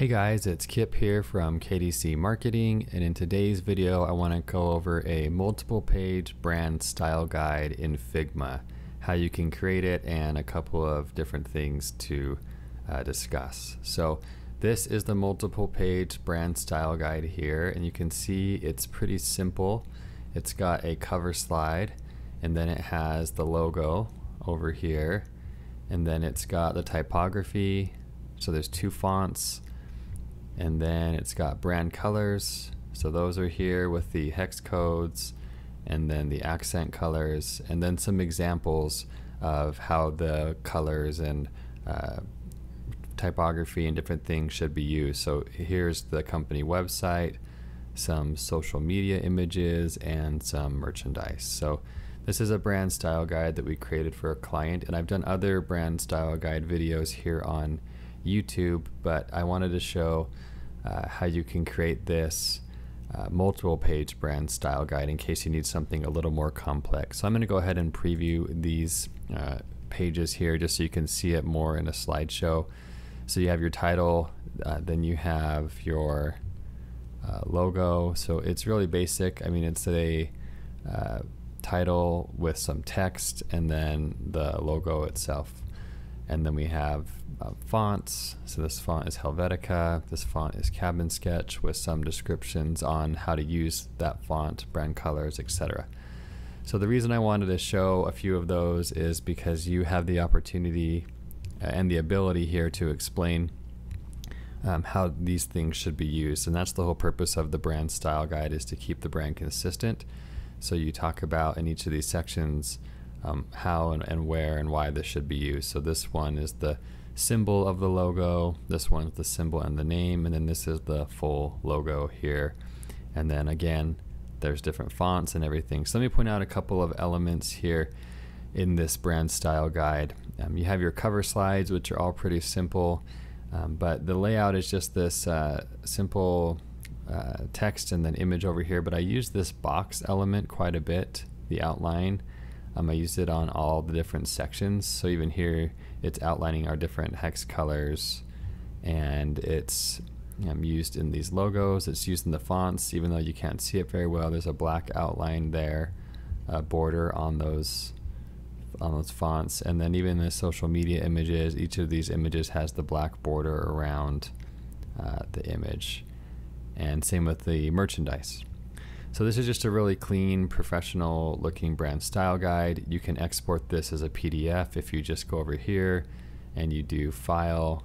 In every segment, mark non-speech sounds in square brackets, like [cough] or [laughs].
Hey guys, it's Kip here from KDC Marketing, and in today's video, I want to go over a multiple page brand style guide in Figma, how you can create it, and a couple of different things to uh, discuss. So, this is the multiple page brand style guide here, and you can see it's pretty simple. It's got a cover slide, and then it has the logo over here, and then it's got the typography. So, there's two fonts and then it's got brand colors. So those are here with the hex codes and then the accent colors and then some examples of how the colors and uh, typography and different things should be used. So here's the company website some social media images and some merchandise. So this is a brand style guide that we created for a client and I've done other brand style guide videos here on YouTube but I wanted to show uh, how you can create this uh, multiple page brand style guide in case you need something a little more complex. So I'm going to go ahead and preview these uh, pages here just so you can see it more in a slideshow. So you have your title, uh, then you have your uh, logo. So it's really basic. I mean, it's a uh, title with some text and then the logo itself. And then we have uh, fonts. So this font is Helvetica. This font is Cabin Sketch with some descriptions on how to use that font, brand colors, etc. So the reason I wanted to show a few of those is because you have the opportunity uh, and the ability here to explain um, how these things should be used. And that's the whole purpose of the brand style guide is to keep the brand consistent. So you talk about in each of these sections um, how and, and where and why this should be used. So this one is the symbol of the logo, this one's the symbol and the name, and then this is the full logo here. And then again, there's different fonts and everything. So let me point out a couple of elements here in this brand style guide. Um, you have your cover slides, which are all pretty simple, um, but the layout is just this uh, simple uh, text and then image over here. But I use this box element quite a bit, the outline. Um, I used it on all the different sections. So even here, it's outlining our different hex colors and it's um, used in these logos. It's used in the fonts, even though you can't see it very well. There's a black outline there, a border on those on those fonts. And then even the social media images, each of these images has the black border around uh, the image. And same with the merchandise. So this is just a really clean, professional looking brand style guide. You can export this as a PDF if you just go over here and you do File,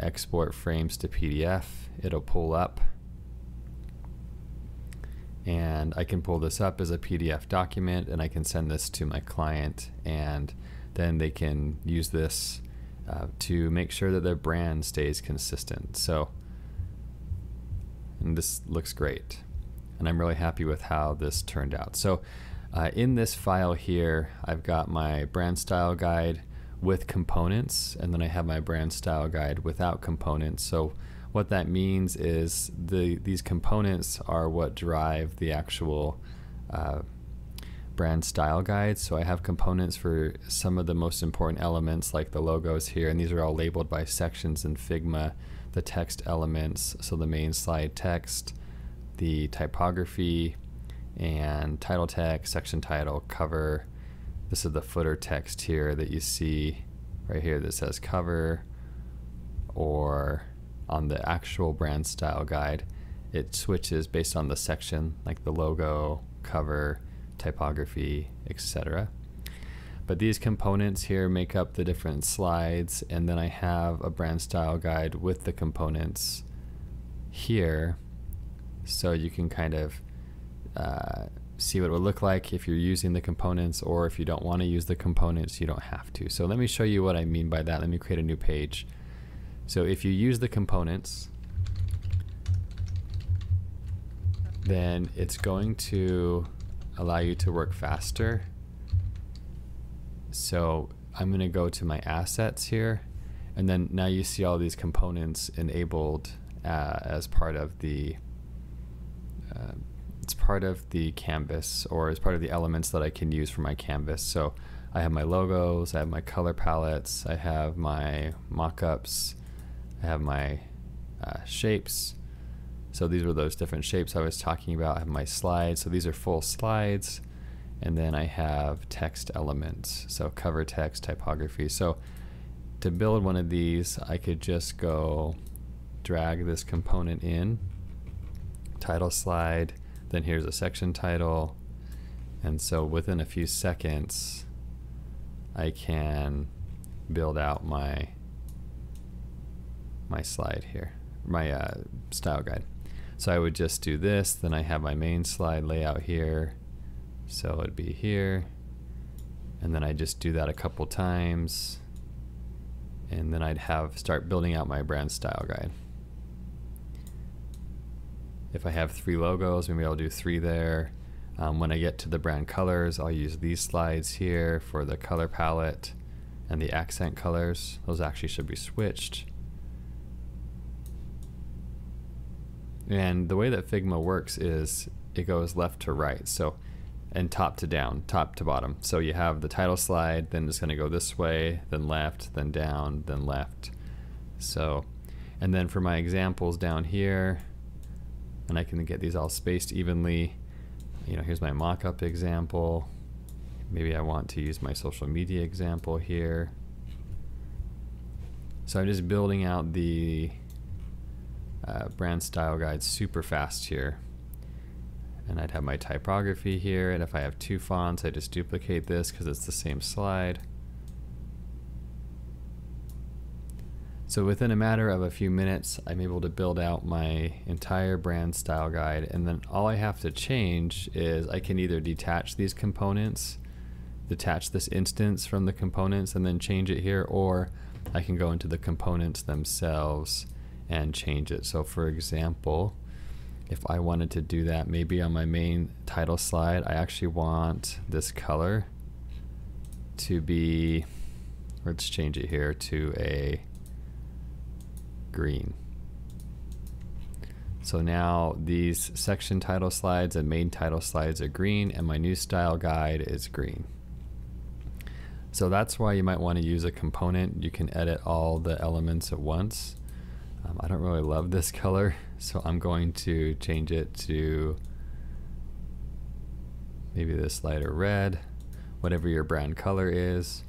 Export Frames to PDF. It'll pull up. And I can pull this up as a PDF document and I can send this to my client and then they can use this uh, to make sure that their brand stays consistent. So, and this looks great and I'm really happy with how this turned out. So uh, in this file here, I've got my brand style guide with components, and then I have my brand style guide without components. So what that means is the these components are what drive the actual uh, brand style guide. So I have components for some of the most important elements like the logos here, and these are all labeled by sections in Figma, the text elements, so the main slide text, the typography and title text, section title, cover. This is the footer text here that you see right here that says cover or on the actual brand style guide it switches based on the section like the logo, cover, typography, etc. But these components here make up the different slides and then I have a brand style guide with the components here so you can kind of uh, see what it would look like if you're using the components or if you don't want to use the components you don't have to. So let me show you what I mean by that. Let me create a new page. So if you use the components then it's going to allow you to work faster. So I'm going to go to my assets here and then now you see all these components enabled uh, as part of the uh, it's part of the canvas or it's part of the elements that I can use for my canvas. So I have my logos, I have my color palettes, I have my mockups, I have my uh, shapes. So these were those different shapes I was talking about. I have my slides. So these are full slides. And then I have text elements. So cover text, typography. So to build one of these, I could just go drag this component in, title slide, then here's a section title. And so within a few seconds, I can build out my my slide here, my uh, style guide. So I would just do this, then I have my main slide layout here. So it'd be here, and then I just do that a couple times, and then I'd have start building out my brand style guide. If I have three logos, maybe I'll do three there. Um, when I get to the brand colors, I'll use these slides here for the color palette and the accent colors. Those actually should be switched. And the way that Figma works is it goes left to right. So, and top to down, top to bottom. So you have the title slide, then it's going to go this way, then left, then down, then left. So, and then for my examples down here, and I can get these all spaced evenly. You know, here's my mock-up example. Maybe I want to use my social media example here. So I'm just building out the uh, brand style guide super fast here. And I'd have my typography here, and if I have two fonts, I just duplicate this because it's the same slide. So within a matter of a few minutes, I'm able to build out my entire brand style guide, and then all I have to change is I can either detach these components, detach this instance from the components, and then change it here, or I can go into the components themselves and change it. So for example, if I wanted to do that, maybe on my main title slide, I actually want this color to be, let's change it here to a green. So now these section title slides and main title slides are green and my new style guide is green. So that's why you might want to use a component. You can edit all the elements at once. Um, I don't really love this [laughs] color, so I'm going to change it to maybe this lighter red, whatever your brand color is.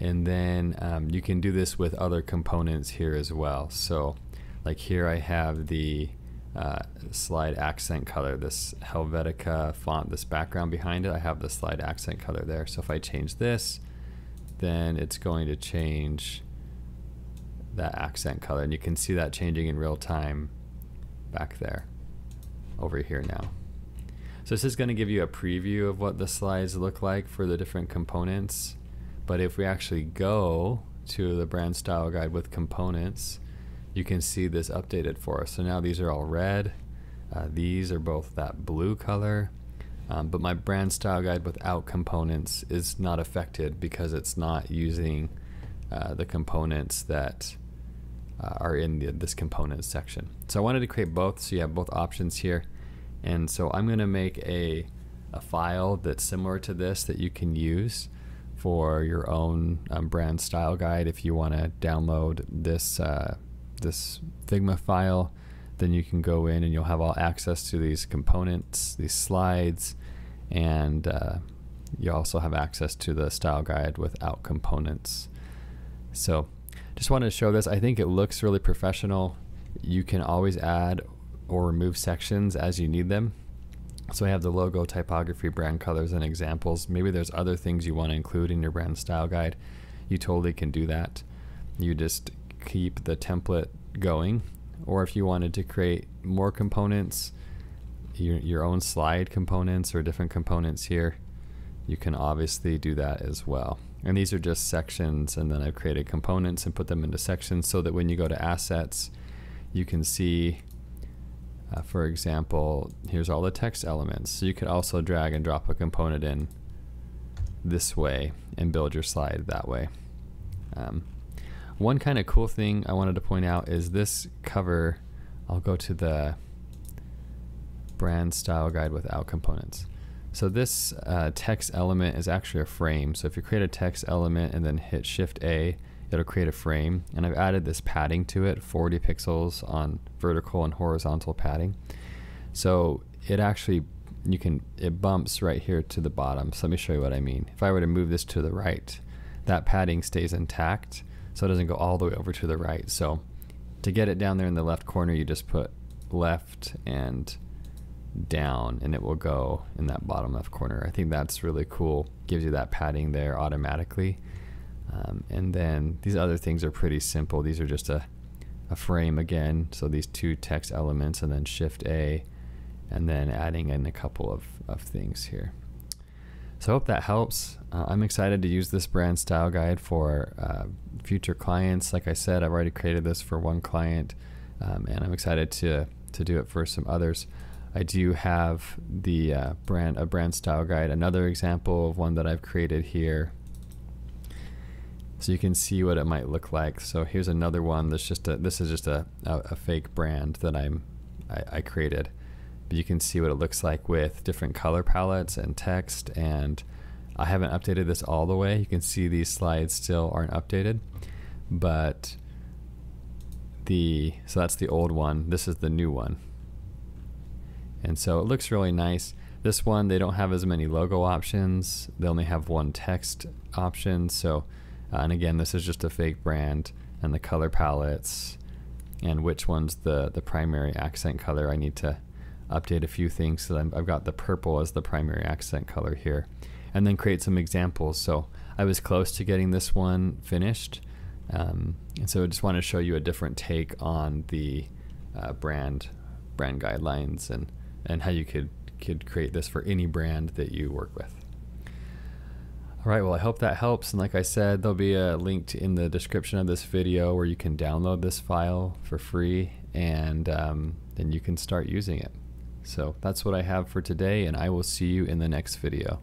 And then um, you can do this with other components here as well. So like here I have the uh, slide accent color, this Helvetica font, this background behind it, I have the slide accent color there. So if I change this, then it's going to change that accent color. And you can see that changing in real time back there over here now. So this is going to give you a preview of what the slides look like for the different components. But if we actually go to the brand style guide with components, you can see this updated for us. So now these are all red. Uh, these are both that blue color. Um, but my brand style guide without components is not affected because it's not using uh, the components that uh, are in the, this components section. So I wanted to create both so you have both options here. And so I'm going to make a, a file that's similar to this that you can use for your own um, brand style guide. If you want to download this, uh, this Figma file, then you can go in and you'll have all access to these components, these slides, and uh, you also have access to the style guide without components. So just wanted to show this. I think it looks really professional. You can always add or remove sections as you need them. So I have the logo, typography, brand colors, and examples. Maybe there's other things you want to include in your brand style guide. You totally can do that. You just keep the template going. Or if you wanted to create more components, your, your own slide components or different components here, you can obviously do that as well. And these are just sections, and then I've created components and put them into sections so that when you go to assets, you can see, uh, for example, here's all the text elements. So you could also drag and drop a component in this way and build your slide that way. Um, one kind of cool thing I wanted to point out is this cover. I'll go to the brand style guide without components. So this uh, text element is actually a frame. So if you create a text element and then hit Shift A, it'll create a frame and I've added this padding to it 40 pixels on vertical and horizontal padding. So it actually you can it bumps right here to the bottom. So let me show you what I mean. If I were to move this to the right that padding stays intact so it doesn't go all the way over to the right. So to get it down there in the left corner you just put left and down and it will go in that bottom left corner. I think that's really cool. Gives you that padding there automatically um, and then these other things are pretty simple. These are just a, a frame again. So these two text elements and then shift A and then adding in a couple of, of things here. So I hope that helps. Uh, I'm excited to use this brand style guide for uh, future clients. Like I said, I've already created this for one client um, and I'm excited to, to do it for some others. I do have the uh, brand a brand style guide, another example of one that I've created here so you can see what it might look like. So here's another one that's just a, this is just a, a, a fake brand that I'm, I, I, created. But you can see what it looks like with different color palettes and text and I haven't updated this all the way. You can see these slides still aren't updated, but the, so that's the old one. This is the new one. And so it looks really nice. This one, they don't have as many logo options. They only have one text option. So uh, and again, this is just a fake brand and the color palettes and which one's the, the primary accent color. I need to update a few things. So I've got the purple as the primary accent color here and then create some examples. So I was close to getting this one finished. Um, and so I just want to show you a different take on the uh, brand brand guidelines and, and how you could, could create this for any brand that you work with. All right, well, I hope that helps. And like I said, there'll be a link in the description of this video where you can download this file for free and um, then you can start using it. So that's what I have for today, and I will see you in the next video.